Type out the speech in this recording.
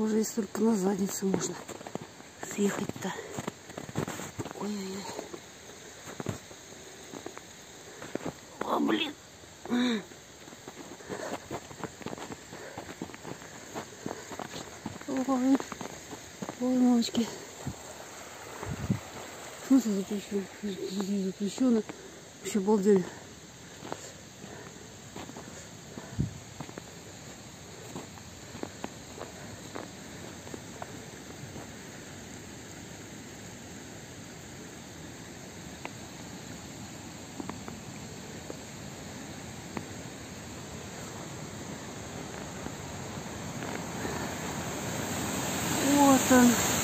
Уже есть только на задницу можно съехать-то. Ой-ой-ой. О, блин. Ой, ой, мамочки. В смысле запрещено? Вообще обалдели. 嗯。